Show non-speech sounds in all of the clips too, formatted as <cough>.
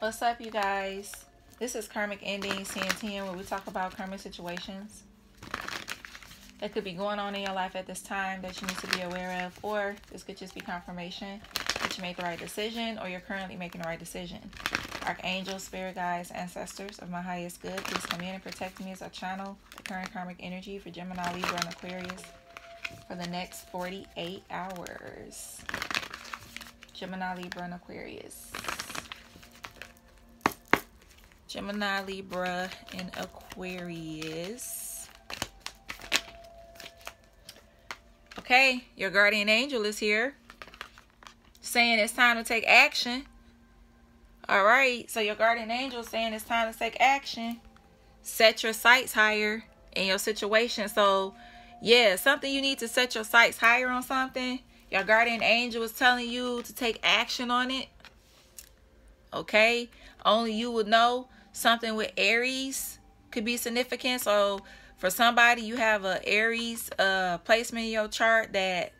What's up, you guys? This is Karmic Endings 1010, where we talk about karmic situations that could be going on in your life at this time that you need to be aware of, or this could just be confirmation that you made the right decision or you're currently making the right decision. Archangels, spirit guides, ancestors of my highest good, please come in and protect me as I channel the current karmic energy for Gemini, Libra, and Aquarius for the next 48 hours. Gemini, Libra, and Aquarius. Gemini, Libra, and Aquarius. Okay, your guardian angel is here saying it's time to take action. All right, so your guardian angel is saying it's time to take action. Set your sights higher in your situation. So, yeah, something you need to set your sights higher on something. Your guardian angel is telling you to take action on it. Okay, only you would know something with Aries could be significant. So, for somebody, you have a Aries uh, placement in your chart that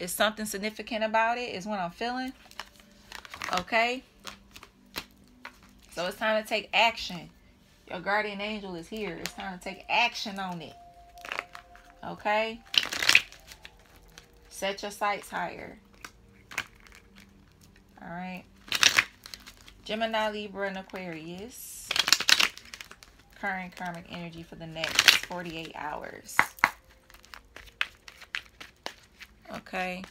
is something significant about it, is what I'm feeling. Okay. So it's time to take action. Your guardian angel is here. It's time to take action on it. Okay. Set your sights higher. All right. Gemini, Libra, and Aquarius. Current karmic energy for the next 48 hours. Okay.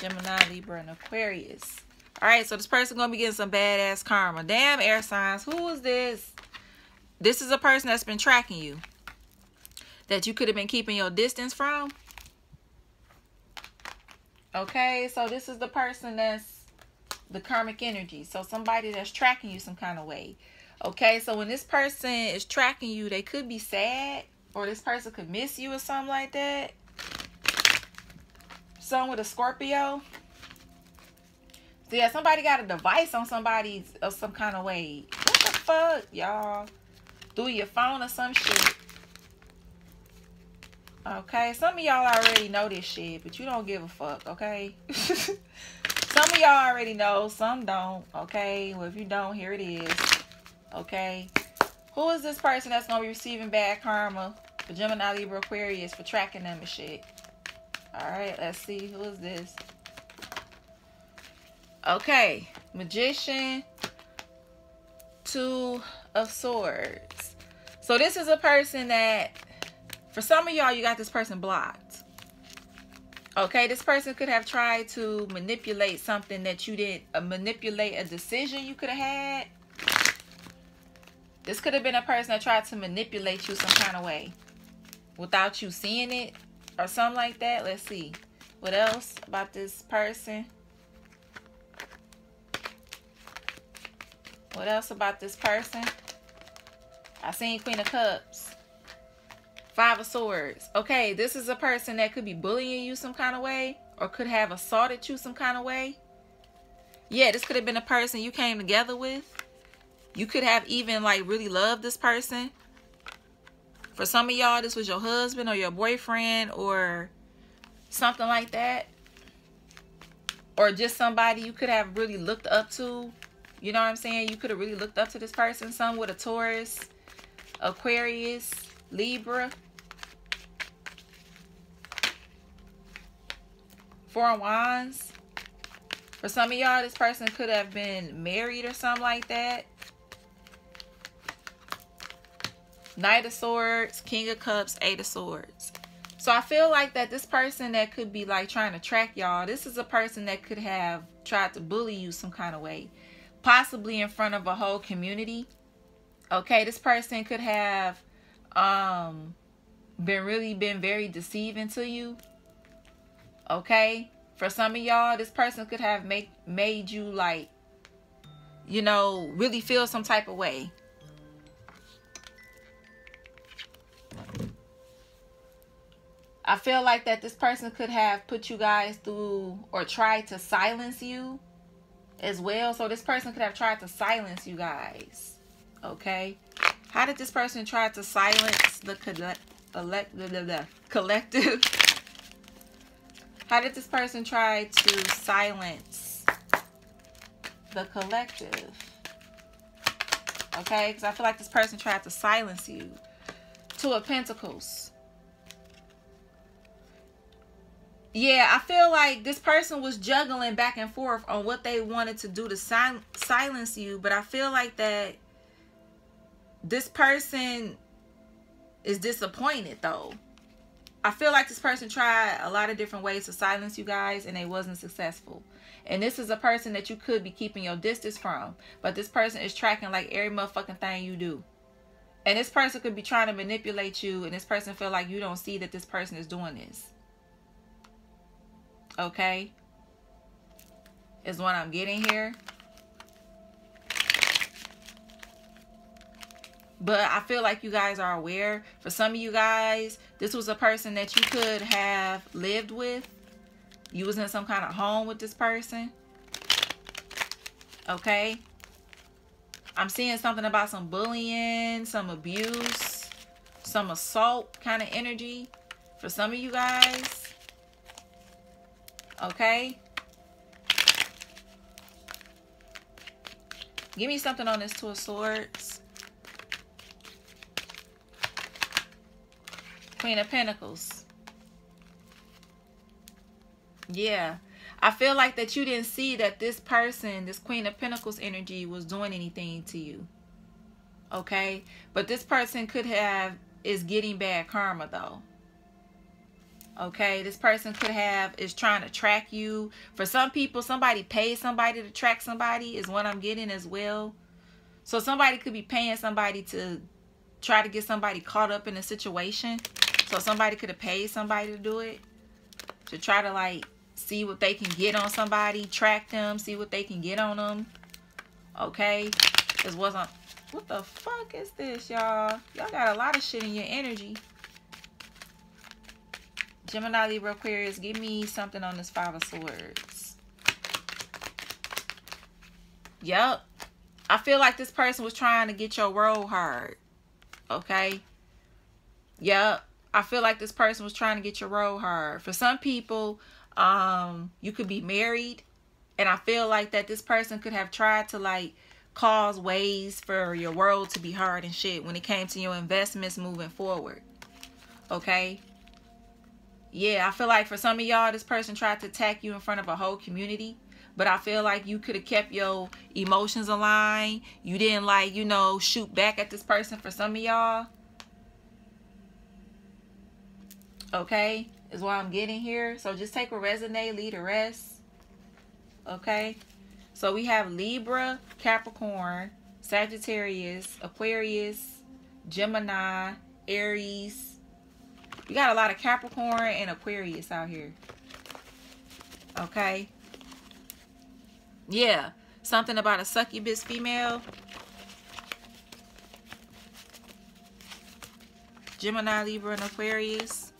Gemini, Libra, and Aquarius. All right, so this person going to be getting some badass karma. Damn, air signs. Who is this? This is a person that's been tracking you. That you could have been keeping your distance from. Okay, so this is the person that's the karmic energy. So somebody that's tracking you some kind of way. Okay, so when this person is tracking you, they could be sad. Or this person could miss you or something like that. Some with a Scorpio. So yeah, somebody got a device on somebody of some kind of way. What the fuck, y'all? Through your phone or some shit. Okay, some of y'all already know this shit, but you don't give a fuck, okay? <laughs> some of y'all already know, some don't, okay? Well, if you don't, here it is, okay? Who is this person that's going to be receiving bad karma for Gemini, Libra, Aquarius for tracking them and shit? All right, let's see. Who is this? Okay, Magician, Two of Swords. So this is a person that, for some of y'all, you got this person blocked. Okay, this person could have tried to manipulate something that you didn't, uh, manipulate a decision you could have had. This could have been a person that tried to manipulate you some kind of way without you seeing it or something like that. Let's see. What else about this person? What else about this person? I seen Queen of Cups. Five of Swords. Okay, this is a person that could be bullying you some kind of way or could have assaulted you some kind of way. Yeah, this could have been a person you came together with. You could have even like really loved this person for some of y'all, this was your husband or your boyfriend or something like that. Or just somebody you could have really looked up to. You know what I'm saying? You could have really looked up to this person. Some with a Taurus, Aquarius, Libra. Four of Wands. For some of y'all, this person could have been married or something like that. Knight of Swords, King of Cups, Eight of Swords. So I feel like that this person that could be like trying to track y'all, this is a person that could have tried to bully you some kind of way. Possibly in front of a whole community. Okay, this person could have um been really been very deceiving to you. Okay? For some of y'all, this person could have make made you like you know, really feel some type of way. I feel like that this person could have put you guys through or tried to silence you as well. So this person could have tried to silence you guys. Okay. How did this person try to silence the collect, collective? <laughs> How did this person try to silence the collective. Okay, because I feel like this person tried to silence you. Two of Pentacles. Yeah, I feel like this person was juggling back and forth on what they wanted to do to sil silence you. But I feel like that this person is disappointed though. I feel like this person tried a lot of different ways to silence you guys and they wasn't successful. And this is a person that you could be keeping your distance from. But this person is tracking like every motherfucking thing you do. And this person could be trying to manipulate you and this person feel like you don't see that this person is doing this okay is what I'm getting here. But I feel like you guys are aware. For some of you guys this was a person that you could have lived with. You was in some kind of home with this person okay? I'm seeing something about some bullying some abuse some assault kind of energy. For some of you guys Okay? Give me something on this Two of Swords. Queen of Pentacles. Yeah. I feel like that you didn't see that this person, this Queen of Pentacles energy was doing anything to you. Okay? But this person could have, is getting bad karma though okay? This person could have is trying to track you. For some people somebody pays somebody to track somebody is what i'm getting as well. So somebody could be paying somebody to try to get somebody caught up in a situation. So somebody could have paid somebody to do it to try to like see what they can get on somebody track them see what they can get on them okay? This wasn't what the fuck is this y'all? Y'all got a lot of shit in your energy Gemini, Libra, Aquarius, give me something on this Five of Swords. Yep. I feel like this person was trying to get your roll hard. Okay? Yep. I feel like this person was trying to get your roll hard. For some people, um, you could be married. And I feel like that this person could have tried to like cause ways for your world to be hard and shit when it came to your investments moving forward. Okay? Yeah, I feel like for some of y'all, this person tried to attack you in front of a whole community. But I feel like you could have kept your emotions aligned. You didn't like, you know, shoot back at this person for some of y'all. Okay? Is what I'm getting here. So just take a resonate, leave the rest. Okay? So we have Libra, Capricorn, Sagittarius, Aquarius, Gemini, Aries, you got a lot of Capricorn and Aquarius out here. Okay. Yeah. Something about a succubus female. Gemini, Libra, and Aquarius.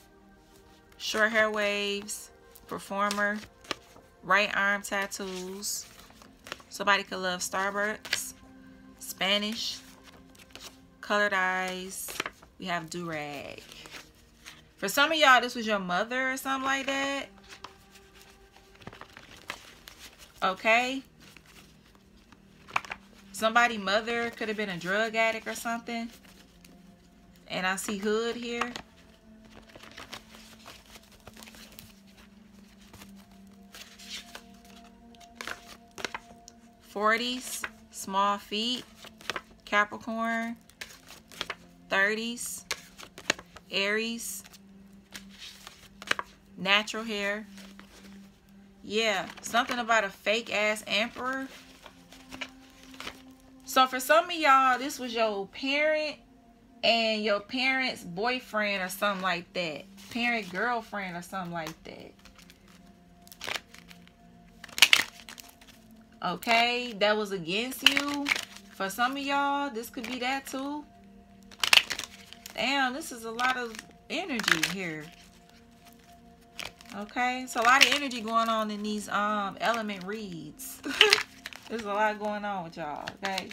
Short hair waves. Performer. Right arm tattoos. Somebody could love Starbucks. Spanish. Colored eyes. We have Durag. For some of y'all, this was your mother or something like that. Okay. Somebody mother could have been a drug addict or something. And I see hood here. Forties, small feet, Capricorn, thirties, Aries, natural hair. Yeah, something about a fake ass emperor. So for some of y'all, this was your parent and your parent's boyfriend or something like that. Parent girlfriend or something like that. Okay, that was against you. For some of y'all, this could be that too. Damn, this is a lot of energy here. Okay, so a lot of energy going on in these um element reads. <laughs> There's a lot going on with y'all, okay?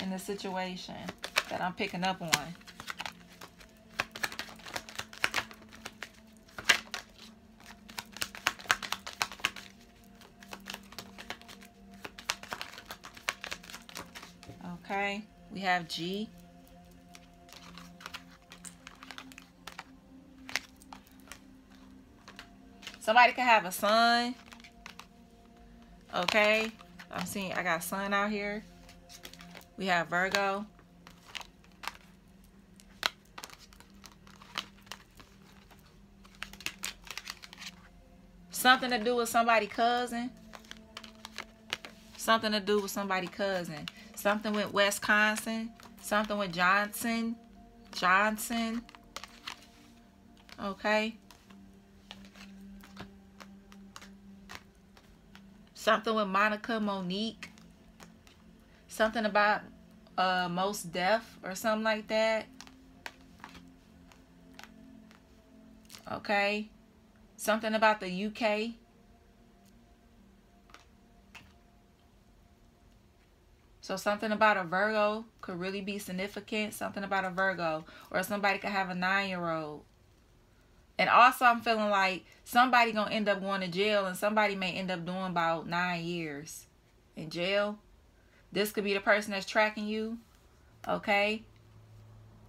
In the situation that I'm picking up on. Okay, we have G. Somebody could have a son. Okay, I'm seeing I got sun out here. We have Virgo. Something to do with somebody cousin. Something to do with somebody cousin. Something with Wisconsin. Something with Johnson. Johnson. Okay. Something with Monica Monique. Something about uh Mos Def or something like that. Okay. Something about the UK. So something about a Virgo could really be significant. Something about a Virgo. Or somebody could have a nine-year-old. And also I'm feeling like somebody to end up going to jail. And somebody may end up doing about nine years in jail. This could be the person that's tracking you. Okay.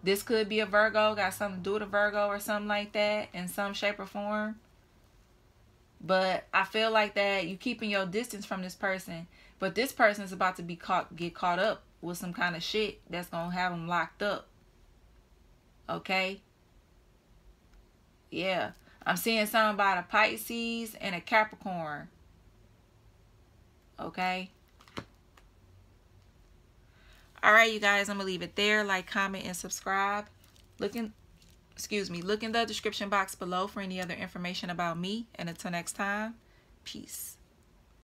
This could be a Virgo. Got something to do with a Virgo or something like that. In some shape or form. But I feel like that you keeping your distance from this person. But this person is about to be caught, get caught up with some kind of shit that's to have them locked up. Okay? Yeah. I'm seeing something about a Pisces and a Capricorn. Okay? Alright, you guys. I'm going to leave it there. Like, comment, and subscribe. Looking excuse me, look in the description box below for any other information about me. And until next time, peace.